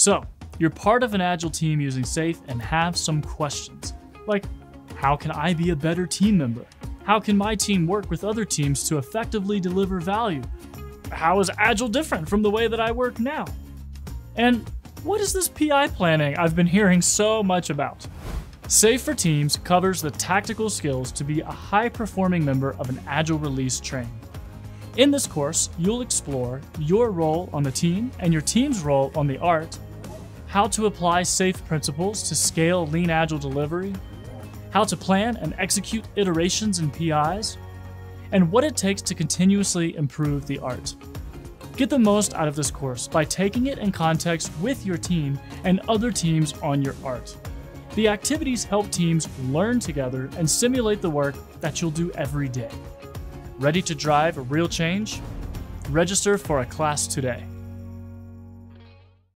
So, you're part of an Agile team using SAFe and have some questions. Like, how can I be a better team member? How can my team work with other teams to effectively deliver value? How is Agile different from the way that I work now? And what is this PI planning I've been hearing so much about? SAFe for Teams covers the tactical skills to be a high performing member of an Agile release train. In this course, you'll explore your role on the team and your team's role on the ART, how to apply SAFe principles to scale lean agile delivery, how to plan and execute iterations and PIs, and what it takes to continuously improve the ART. Get the most out of this course by taking it in context with your team and other teams on your ART. The activities help teams learn together and simulate the work that you'll do every day. Ready to drive a real change? Register for a class today.